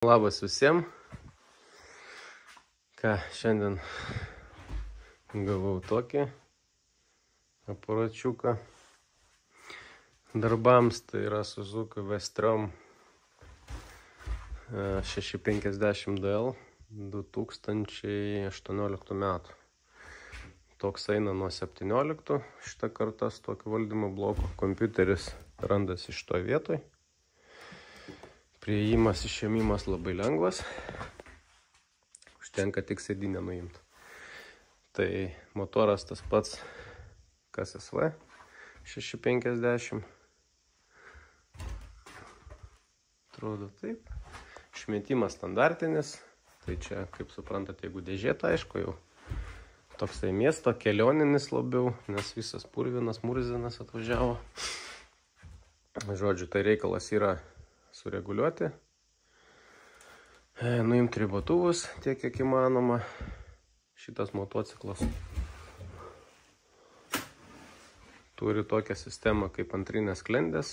Labas visiems. Ką, šiandien gavau tokį aparačiuką darbams. Tai yra Suzuki Vestrom e, 650DL 2018 metų. Toks eina nuo 17. Šitą kartą su tokiu valdymo bloku. Kompiuteris randasi šitoje vietoje. Prieimas išėmimas labai lengvas. Užtenka tik sėdinę nuimti. Tai motoras tas pats KSV 650. Atrodo taip. Išmetimas standartinis. Tai čia, kaip suprantate, jeigu dėžėta, aišku, jau toksai miesto kelioninis labiau, nes visas purvinas, murzinas atvažiavo. Žodžiu, tai reikalas yra sureguliuoti, e, nuimti ribotuvus tiek, kiek įmanoma. Šitas motociklas turi tokią sistemą kaip antrinės klendės.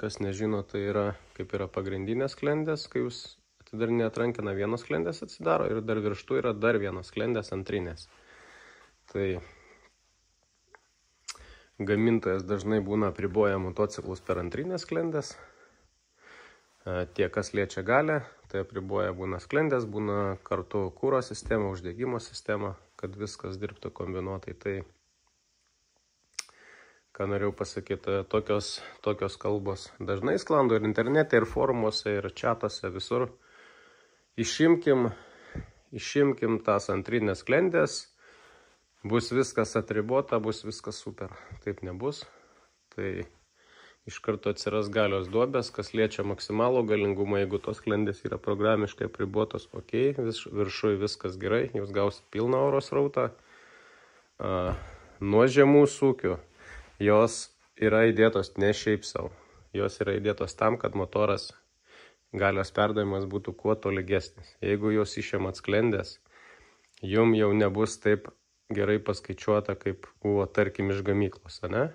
Kas nežino, tai yra kaip yra pagrindinės klendės, kai jūs atidarinėjat rankiną, vienos klendės atsidaro ir dar virštų yra dar vienos klendės antrinės. Tai gamintojas dažnai būna priboja motociklus per antrinės klendės. E, Tie, kas liečia galę, tai apriboja būna sklendės, būna kartu kūro sistema, uždegimo sistema, kad viskas dirbtų kombinuotai. Tai, ką norėjau pasakyti, tokios, tokios kalbos dažnai sklando ir internete, ir forumuose, ir čatuose, visur. Išimkim, išimkim tas antrinės klendės, bus viskas atribota, bus viskas super. Taip nebus. Tai iš karto atsiras galios duobės, kas liečia maksimalų galingumą, jeigu tos klendės yra programiškai apribotos, ok, vis, viršui viskas gerai, jūs gausit pilną oro srautą. A, nuo žemų sūkių jos yra įdėtos ne šiaip savo, jos yra įdėtos tam, kad motoras galios perdavimas būtų kuo tolygesnis. Jeigu jūs išėmat sklendės, jum jau nebus taip gerai paskaičiuota, kaip buvo, tarkim, iš gamyklos, ne?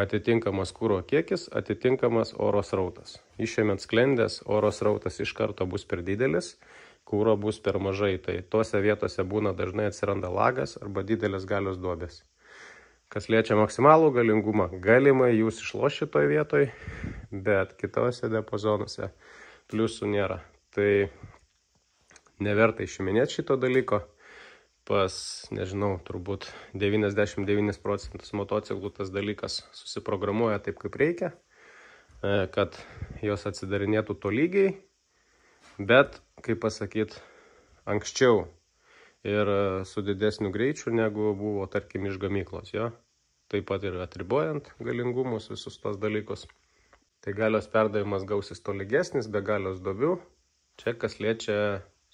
Atitinkamas kūro kiekis, atitinkamas oro srautas. Išėmėt sklendės, oro srautas iš karto bus per didelis, kūro bus per mažai, tai tuose vietose būna dažnai atsiranda lagas arba didelės galios duobės. Kas liečia maksimalų galingumą, galimai jūs išloš šitoje vietoje, bet kitose depozonuose pliusų nėra. Tai neverta išiminėti šito dalyko pas, nežinau, turbūt 99 procentus motociklų tas dalykas susiprogramuoja taip, kaip reikia, e, kad jos atsidarinėtų tolygiai, bet, kaip pasakyt, anksčiau ir su didesniu greičiu, negu buvo, tarkim, iš gamyklos, jo. Taip pat ir atribojant galingumus, visus tos dalykus. Tai galios perdavimas gausis tolygesnis, be galios dobių. Čia kas liečia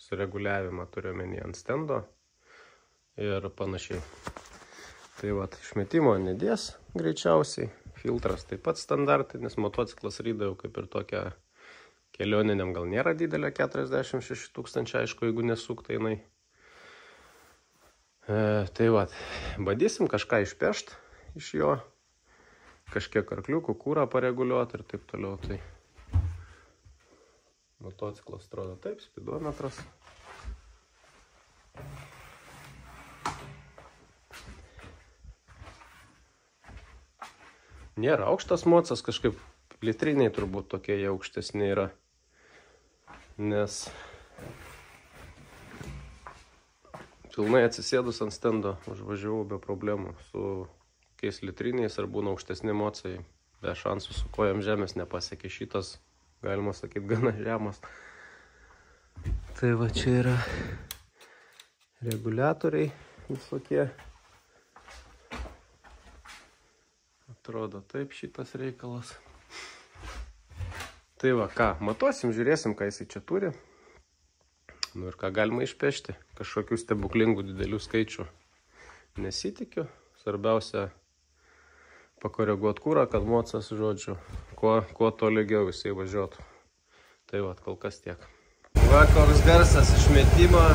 sureguliavimą, turiu menį ant stendo ir panašiai. Tai va, išmetimo nedės greičiausiai. Filtras taip pat standartinis, motociklas rydau kaip ir tokia kelioniniam gal nėra didelė, 46 tūkstančiai, aišku, jeigu nesukta jinai. E, tai va, bandysim kažką išpešti iš jo, kažkiek arkliukų, kūrą pareguliuoti ir taip toliau. Tai motociklas atrodo taip, spidometras. Nėra aukštas mocas, kažkaip litriniai turbūt tokie jie aukštesni yra. Nes pilnai atsisėdus ant stendo užvažiavau be problemų. Su kokiais litriniais ar būna aukštesni mocai, be šansų su kojam žemės nepasiekė šitas, galima sakyti, gana žemas. Tai va čia yra reguliatoriai visokie. Atrodo taip šitas reikalas. Tai va, ką, matuosim, žiūrėsim, ką jisai čia turi. Nu ir ką galima išpešti. Kažkokių stebuklingų didelių skaičių nesitikiu. Svarbiausia pakoreguoti kūrą, kad mocas, žodžiu, kuo, kuo tolygiau jisai važiuotų. Tai va, kol kas tiek. Va, koks garsas išmetimo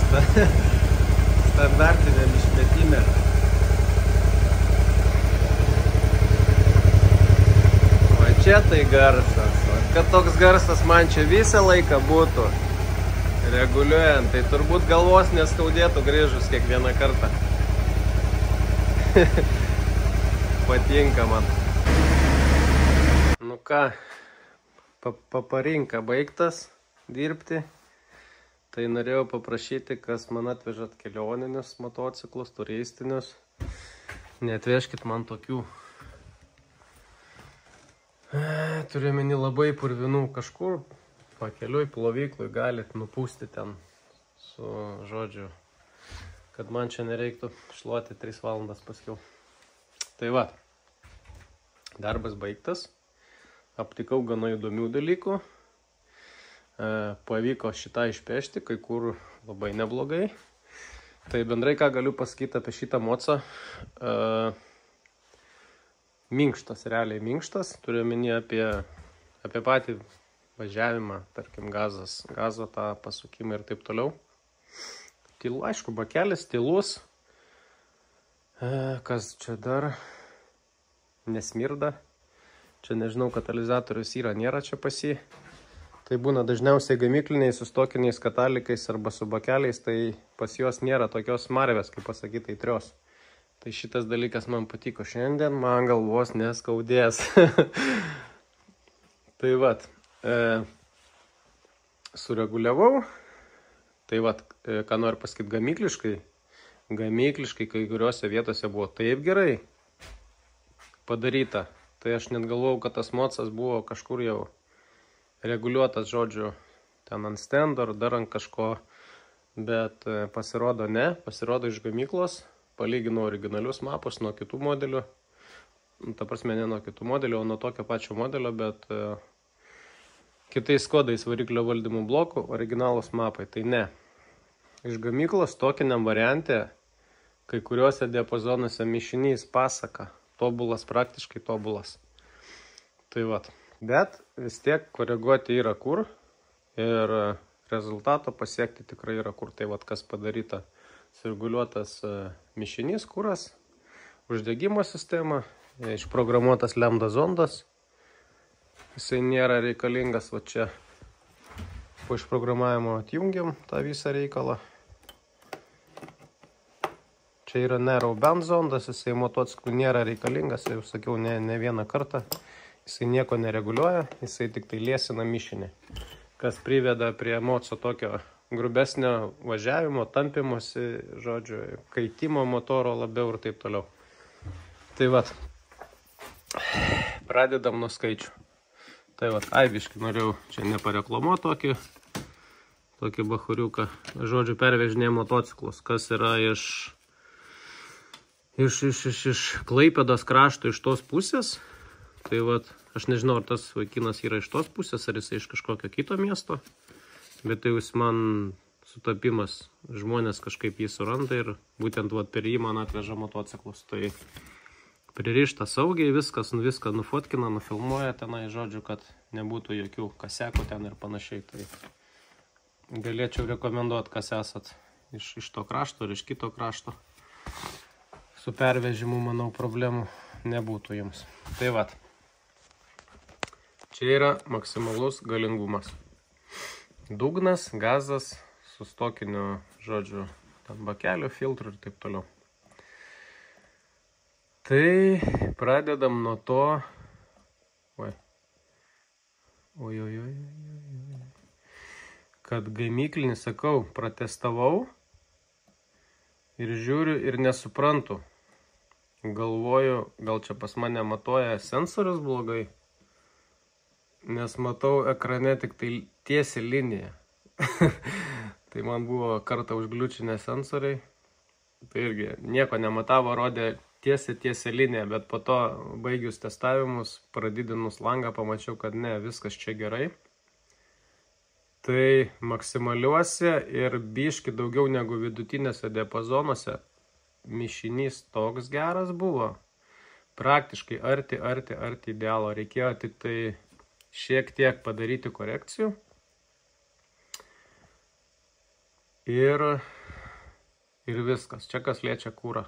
sta, standartiniam išmetime. Va čia tai garsas, kad toks garsas man čia visą laiką būtų reguliuojant, tai turbūt galvos neskaudėtų grįžus kiekvieną kartą. Patinka man. Nu ką, paparinka baigtas dirbti. Tai norėjau paprašyti, kas man atvežat kelioninius motociklus, turistinius. Neatvežkit man tokių. E, turiu meni labai purvinų kažkur pakeliui plovyklui galit nupūsti ten su žodžiu, kad man čia nereiktų šluoti 3 valandas paskiau. Tai va, darbas baigtas, aptikau gana įdomių dalykų, e, pavyko šitą išpešti, kai kur labai neblogai. Tai bendrai ką galiu pasakyti apie šitą mocą, e, minkštas, realiai minkštas, turiu minį apie, apie patį važiavimą, tarkim, gazas, gazo tą pasukimą ir taip toliau. Tylu, aišku, bakelis, tylus. E, kas čia dar? Nesmirda. Čia nežinau, katalizatorius yra, nėra čia pasi. Tai būna dažniausiai gamikliniai su stokiniais katalikais arba su bakeliais, tai pas juos nėra tokios marvės, kaip pasakyti, aitrios. Tai šitas dalykas man patiko šiandien, man galvos neskaudės. tai vat, e, sureguliavau. Tai vad, e, ką noriu pasakyti, gamykliškai, gamykliškai kai kuriuose vietose buvo taip gerai padaryta. Tai aš net galvojau, kad tas mocas buvo kažkur jau reguliuotas, žodžiu, ten ant stendo ar dar ant kažko. Bet e, pasirodo ne, pasirodo iš gamyklos, palyginau originalius mapus nuo kitų modelių. Ta prasme, ne nuo kitų modelių, o nuo tokio pačio modelio, bet e, kitais kodais variklio valdymo blokų, originalus mapai. Tai ne. Iš gamyklos tokiniam variante kai kuriuose diapazonuose mišinys pasaka. Tobulas, praktiškai tobulas. Tai vat. Bet vis tiek koreguoti yra kur ir rezultato pasiekti tikrai yra kur. Tai vat kas padaryta. Sirguliuotas e, mišinys, kuras, uždegimo sistema, išprogramuotas lambda zondas jisai nėra reikalingas, va čia po išprogramavimo atjungiam tą visą reikalą. Čia yra band zondas, jisai motociklų nėra reikalingas, jau sakiau ne, ne vieną kartą. Jisai nieko nereguliuoja, jisai tik tai liesina mišinį, kas priveda prie moco tokio grubesnio važiavimo, tampimosi, žodžiu, kaitimo motoro labiau ir taip toliau. Tai vat, pradedam nuo skaičių. Tai va, aibiškai norėjau čia nepareklamuoti tokį, tokį bahuriuką. Žodžiu, pervežinė motociklus, kas yra iš, iš, iš, iš, iš Klaipėdos krašto iš tos pusės. Tai va, aš nežinau, ar tas vaikinas yra iš tos pusės, ar jisai iš kažkokio kito miesto. Bet tai jūs man sutapimas, žmonės kažkaip jį suranda ir būtent va, per jį man atveža motociklus. Tai pririšta saugiai, viskas, nu, viską nufotkina, nufilmuoja tenai, žodžiu, kad nebūtų jokių kasekų ten ir panašiai. Tai galėčiau rekomenduoti, kas esat iš, iš to krašto ir iš kito krašto. Su pervežimu, manau, problemų nebūtų jums. Tai vad. Čia yra maksimalus galingumas. Dugnas, gazas, su stokiniu, žodžiu, ten bakeliu, filtru ir taip toliau. Tai pradedam nuo to. Oi. Oi, oi, oi, oi. Kad gamyklinį, sakau, pratestavau ir žiūriu ir nesuprantu. Galvoju, gal čia pas mane matuoja sensorius blogai, nes matau ekrane tik tai tiesi liniją. tai man buvo kartą užgliučinę sensoriai. Tai irgi nieko nematavo, rodė tiesią tiesią liniją, bet po to baigius testavimus, pradidinus langą, pamačiau, kad ne, viskas čia gerai. Tai maksimaliuose ir biški daugiau negu vidutinėse diapazonuose mišinys toks geras buvo. Praktiškai arti, arti, arti idealo. Reikėjo tik tai šiek tiek padaryti korekcijų. Ir, ir viskas. Čia kas liečia kūrą.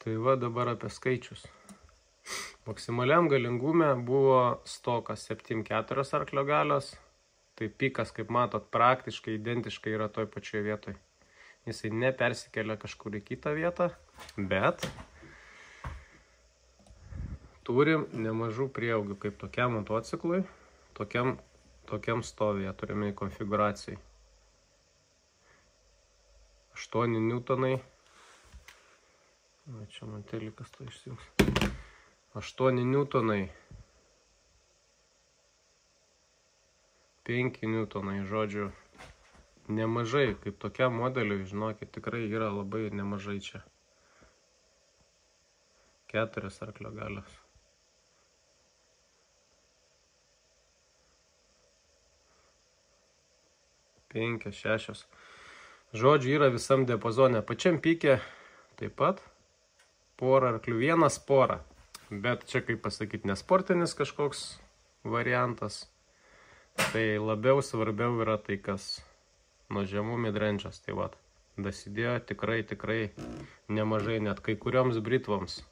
Tai va dabar apie skaičius. Maksimaliam galingume buvo stokas 7,4 arklio galios. Tai pikas, kaip matot, praktiškai identiškai yra toj pačioje vietoje. Jisai nepersikelia kažkur į kitą vietą, bet turim nemažų prieaugių kaip tokiam motociklui, tokiam, tokiam stovėje turime konfiguracijai. 8 newtonai. Na, čia man telikas to išsijungs. 8 newtonai. 5 newtonai, žodžiu, nemažai, kaip tokiam modeliui, žinokit, tikrai yra labai nemažai čia. Keturias arklio galios. penkios, šešios. Žodžiu, yra visam diapazone. Pačiam pykė taip pat porą arklių, vienas porą. Bet čia, kaip pasakyti, nesportinis kažkoks variantas. Tai labiau svarbiau yra tai, kas nuo žemų midrenčias. Tai va, dasidėjo tikrai, tikrai nemažai, net kai kurioms britvoms.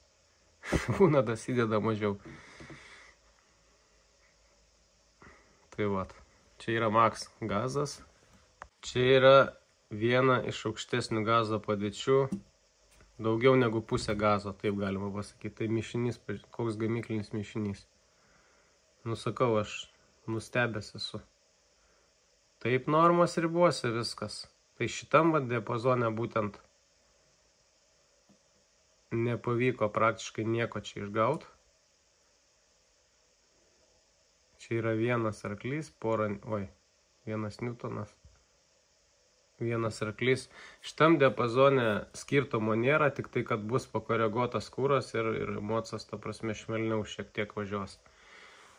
Būna dasideda mažiau. Tai va, čia yra max gazas, Čia yra viena iš aukštesnių gazo padėčių, daugiau negu pusė gazo, taip galima pasakyti. Tai mišinys, koks gamyklinis mišinys. Nusakau, aš nustebęs esu. Taip normos ribuose viskas. Tai šitam diapazone būtent nepavyko praktiškai nieko čia išgauti. Čia yra vienas arklys, pora, oi, vienas newtonas vienas arklys. Šitam diapazone skirtumo nėra, tik tai, kad bus pakoreguotas kūras ir, ir mocas, ta prasme, švelniau šiek tiek važiuos.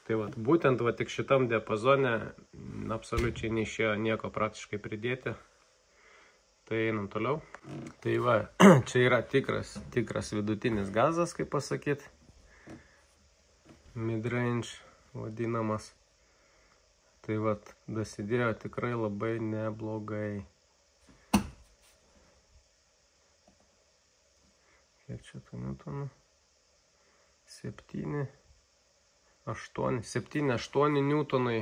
Tai va, būtent va, tik šitam diapazone absoliučiai neišėjo nieko praktiškai pridėti. Tai einam toliau. Tai va, čia yra tikras, tikras vidutinis gazas, kaip pasakyti. Midrange vadinamas. Tai va, dasidėjo tikrai labai neblogai. Kiek čia tų newtonų? 7, 8, 7, 8 newtonai.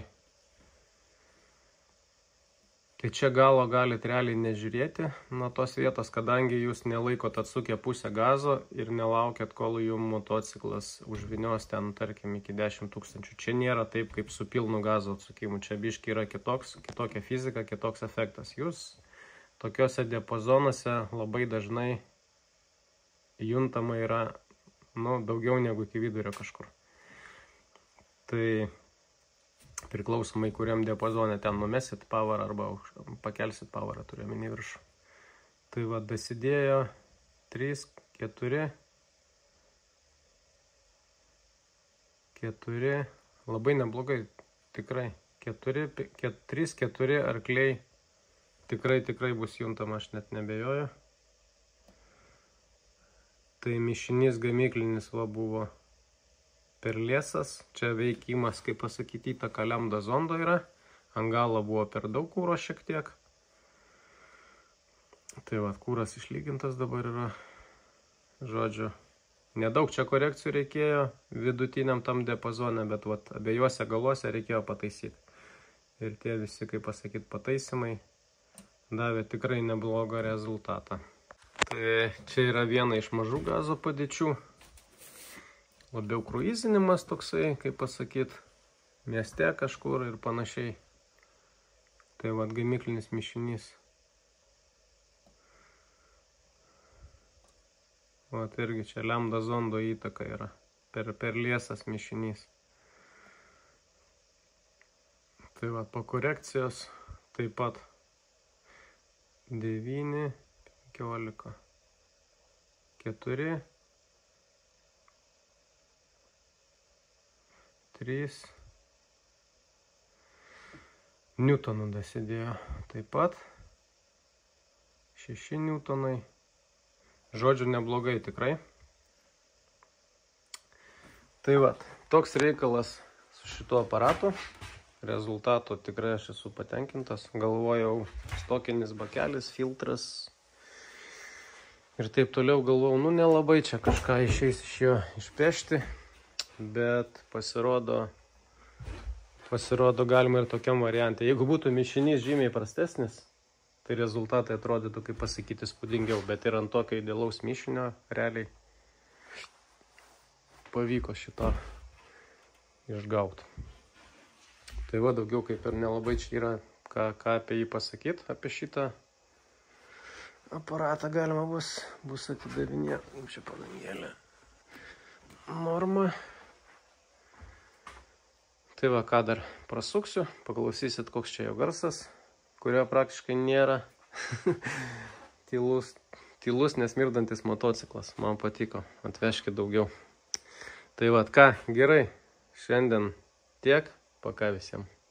Tai čia galo galite realiai nežiūrėti nuo tos vietos, kadangi jūs nelaikot atsukę pusę gazo ir nelaukiat, kol jums motociklas užvinios ten, tarkim, iki 10 tūkstančių. Čia nėra taip, kaip su pilnu gazo atsukimu. Čia biški yra kitoks, kitokia fizika, kitoks efektas. Jūs tokiuose diapazonuose labai dažnai juntama yra nu, daugiau negu iki vidurio kažkur. Tai priklausomai kuriam diapazone ten numesit pavarą arba pakelsit pavarą, turiu minį viršų. Tai va, dasidėjo 3, 4, 4, labai neblogai, tikrai, 4, 3, 4 arkliai tikrai, tikrai bus juntama, aš net nebejoju. Tai mišinys gamyklinis va buvo per lėsas. Čia veikimas, kaip pasakyti, įtaka lemda zondo yra. Ant galo buvo per daug kūro šiek tiek. Tai va, kūras išlygintas dabar yra. Žodžiu, nedaug čia korekcijų reikėjo vidutiniam tam diapazone, bet vat, abiejose galuose reikėjo pataisyti. Ir tie visi, kaip pasakyti, pataisimai davė tikrai neblogą rezultatą. Tai čia yra viena iš mažų gazo padėčių. Labiau kruizinimas toksai, kaip pasakyt, mieste kažkur ir panašiai. Tai vad gamyklinis mišinys. Vat irgi čia lambda zondo įtaka yra. Per, per liesas mišinys. Tai va po korekcijos taip pat 9, 15 keturi, trys, newtonų dasidėjo taip pat, šeši newtonai, žodžiu neblogai tikrai. Tai va, toks reikalas su šituo aparatu. Rezultato tikrai aš esu patenkintas. Galvojau, stokinis bakelis, filtras, Ir taip toliau galvojau, nu nelabai čia kažką išeis iš jo išpešti. bet pasirodo, pasirodo galima ir tokiam variantui. Jeigu būtų mišinys žymiai prastesnis, tai rezultatai atrodytų, kaip pasakyti, spūdingiau, bet ir ant tokio idealaus mišinio realiai pavyko šito išgauti. Tai va, daugiau kaip ir nelabai čia yra, ką, ką apie jį pasakyti, apie šitą aparatą galima bus, bus atidavinė, čia padangėlė norma. Tai va, ką dar prasuksiu, paklausysit, koks čia jo garsas, kurio praktiškai nėra. tylus, tylus nesmirdantis motociklas, man patiko, atveškit daugiau. Tai va, ką, gerai, šiandien tiek, paka visiems.